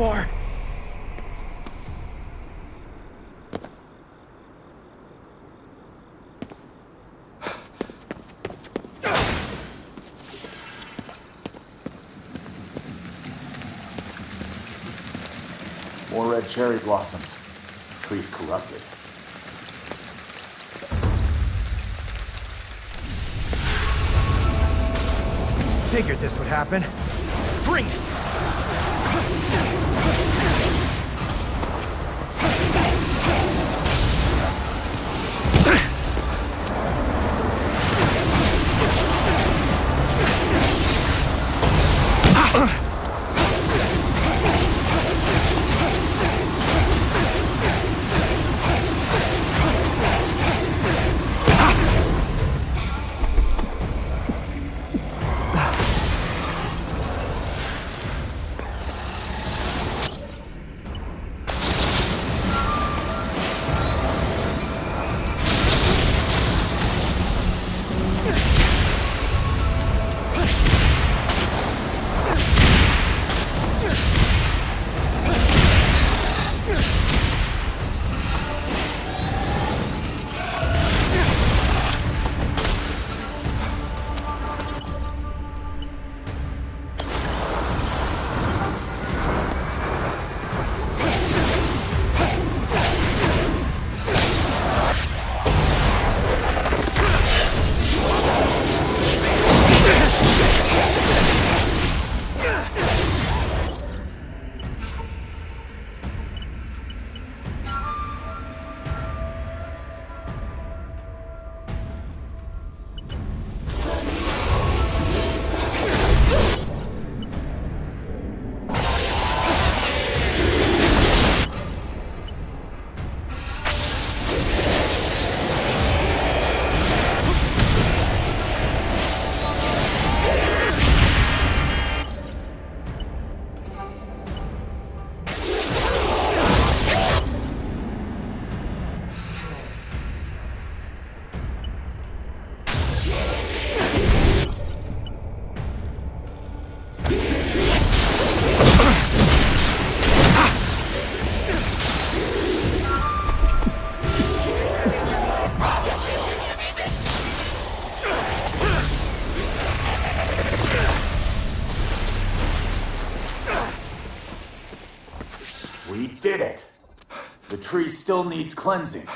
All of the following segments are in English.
before. More red cherry blossoms. Tree's corrupted. Figured this would happen. Bring it! We still needs cleansing.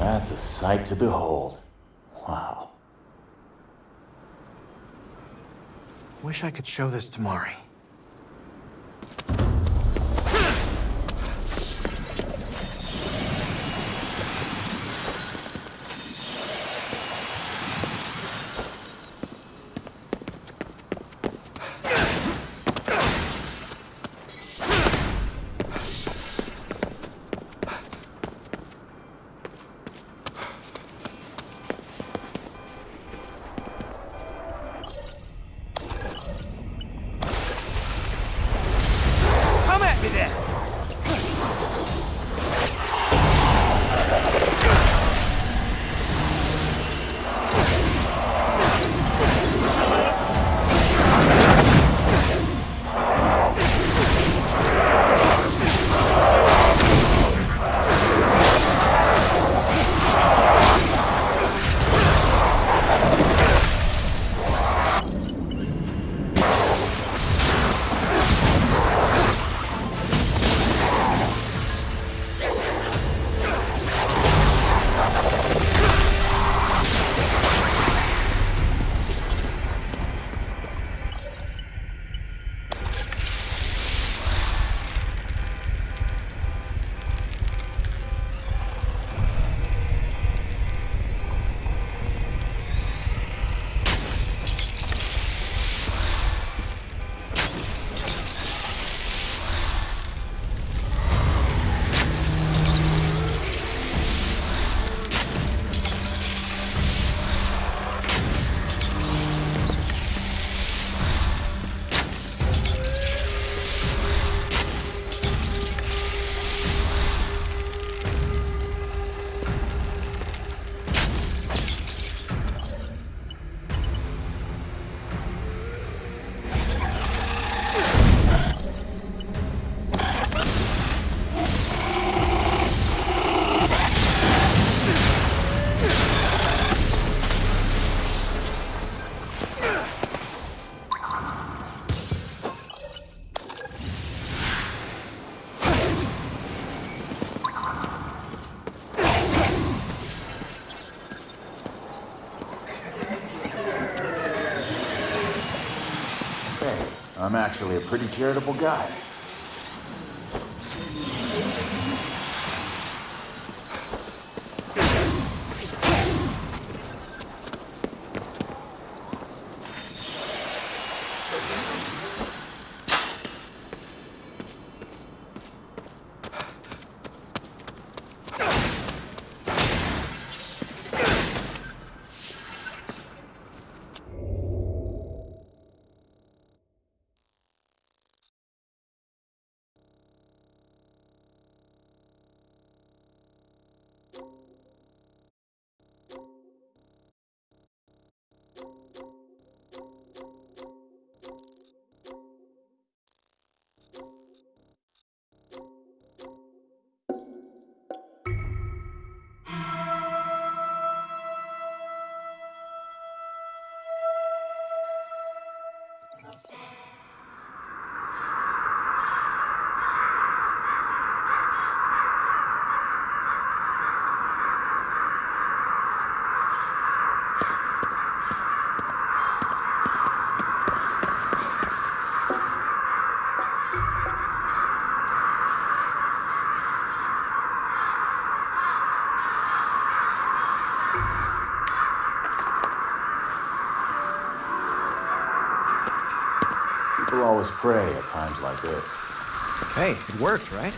That's a sight to behold. Wow. Wish I could show this to Mari. I'm actually a pretty charitable guy. Always pray at times like this. Hey, it worked, right?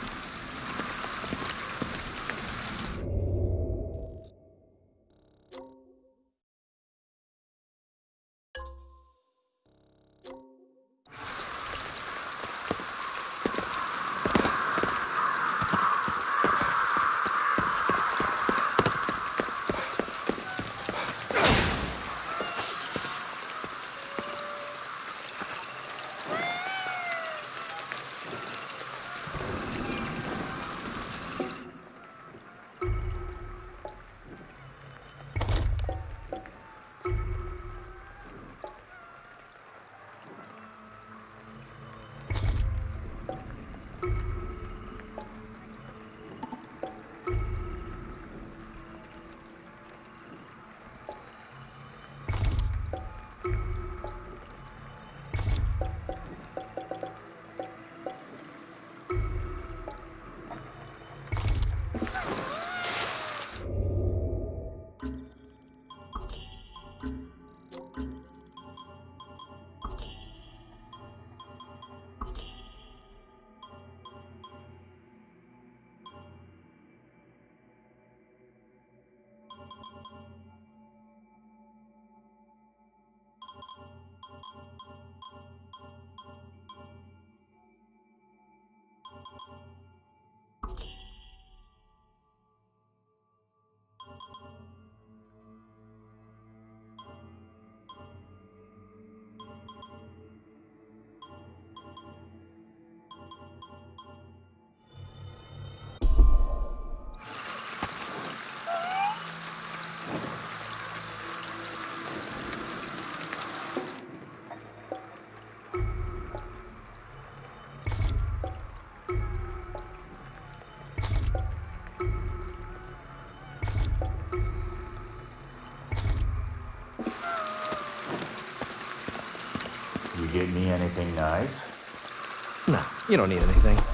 No, you don't need anything.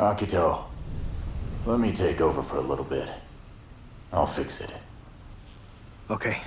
Akito, let me take over for a little bit. I'll fix it. Okay.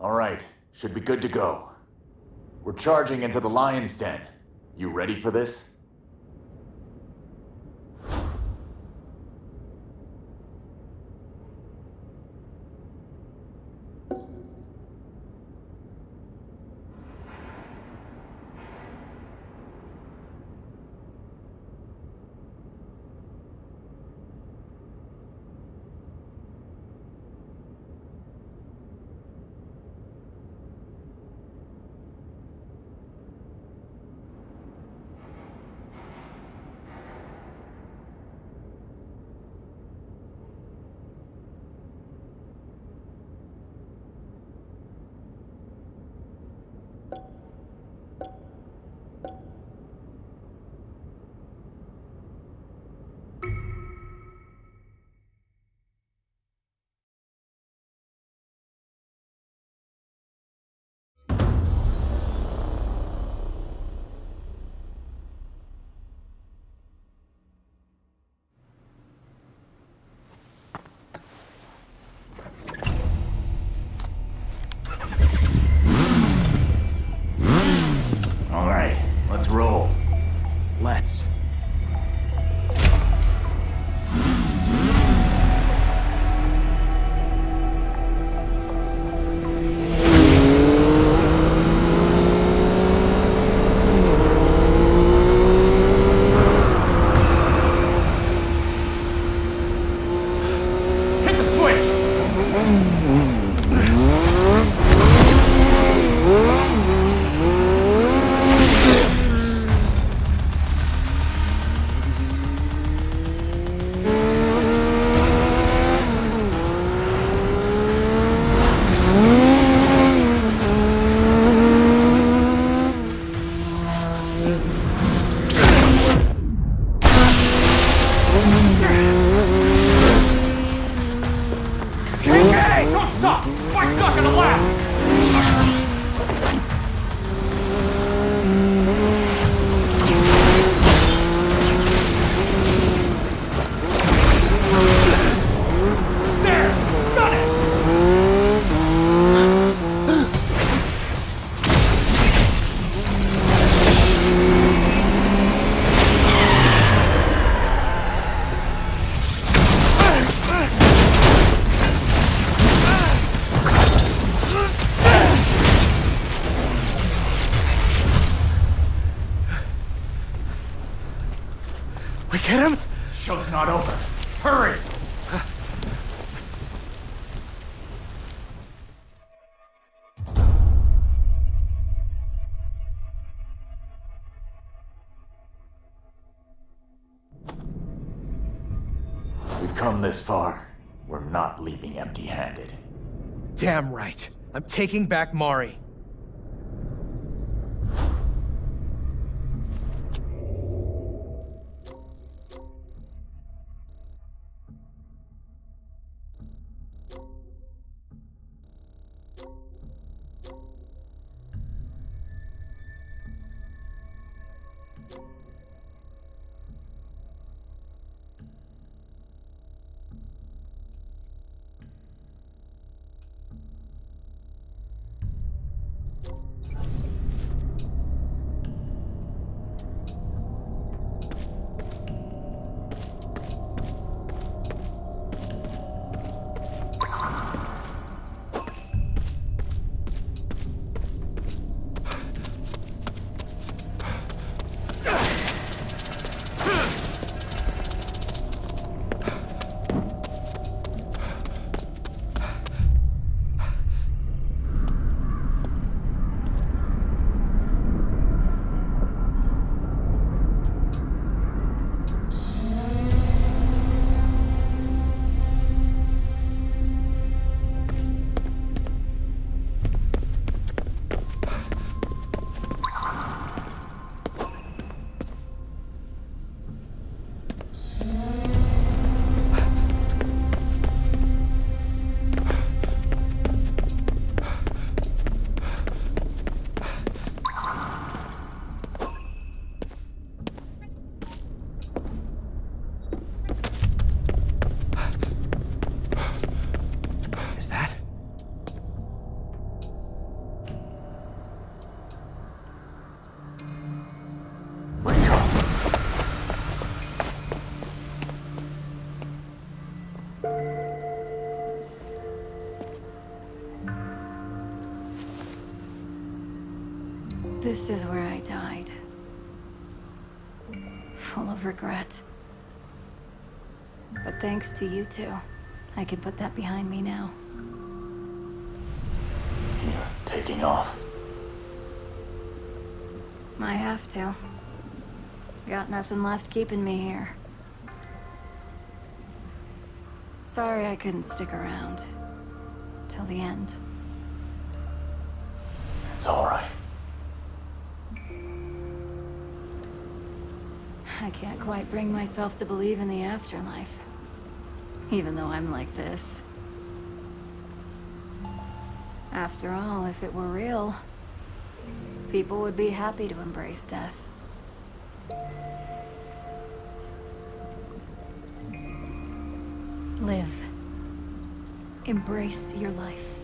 All right, should be good to go. We're charging into the lion's den. You ready for this? Roll. Let's. Come this far. We're not leaving empty-handed. Damn right. I'm taking back Mari. This is where I died. Full of regret. But thanks to you two, I can put that behind me now. You're taking off. I have to. Got nothing left keeping me here. Sorry I couldn't stick around. Till the end. It's alright. I can't quite bring myself to believe in the afterlife. Even though I'm like this. After all, if it were real, people would be happy to embrace death. Live. Embrace your life.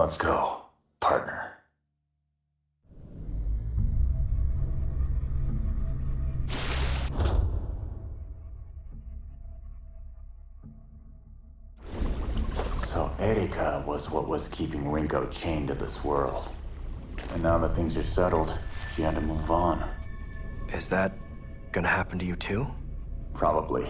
Let's go, partner. So Erika was what was keeping Rinko chained to this world. And now that things are settled, she had to move on. Is that gonna happen to you too? Probably.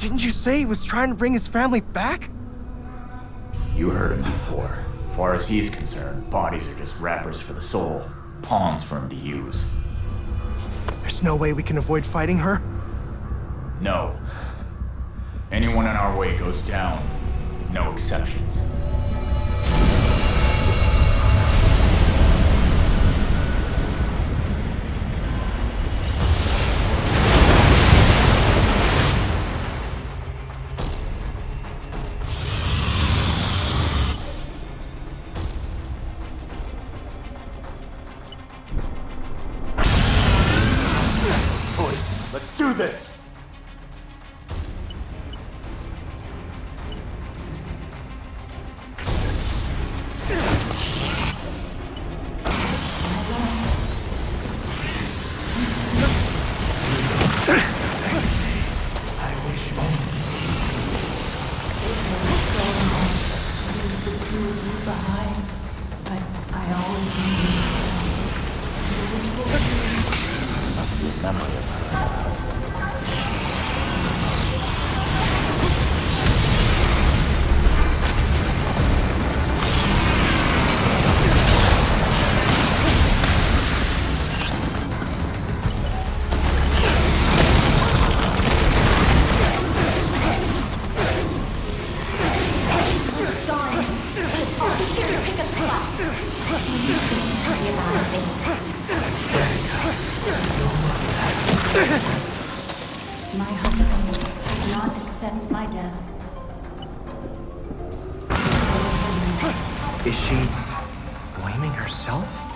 Didn't you say he was trying to bring his family back? You heard him before. Far as he's concerned, bodies are just wrappers for the soul, pawns for him to use. There's no way we can avoid fighting her? No. Anyone in our way goes down. No exceptions. My husband did not accept my death. Is she blaming herself?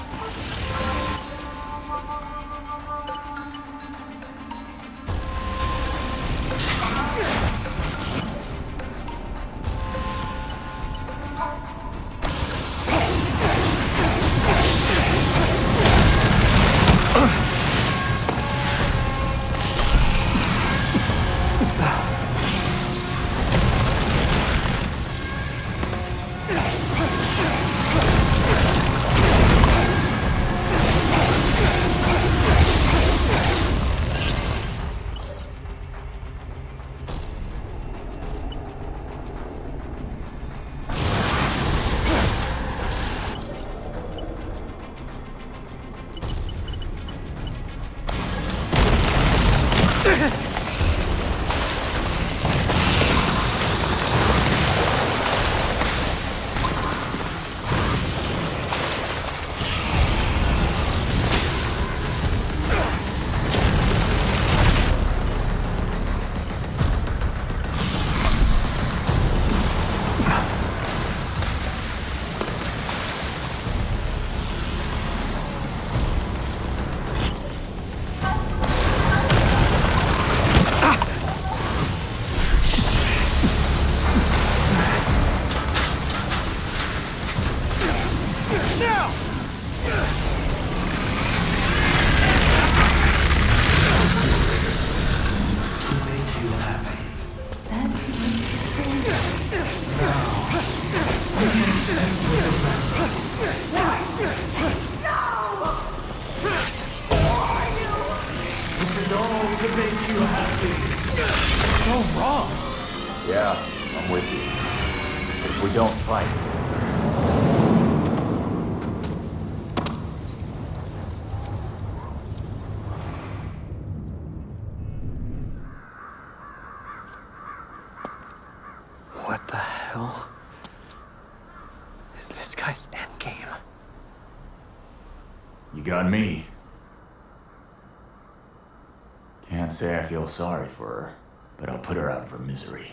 I feel sorry for her, but I'll put her out of her misery.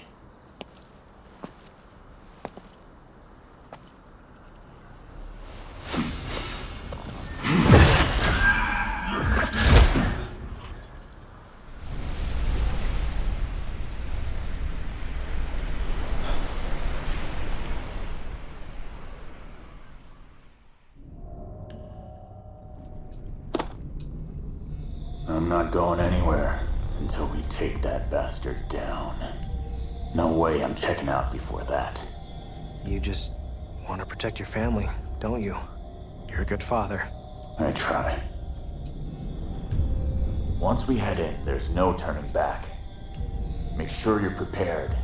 I'm not going anywhere until we take that bastard down. No way I'm checking out before that. You just want to protect your family, don't you? You're a good father. I try. Once we head in, there's no turning back. Make sure you're prepared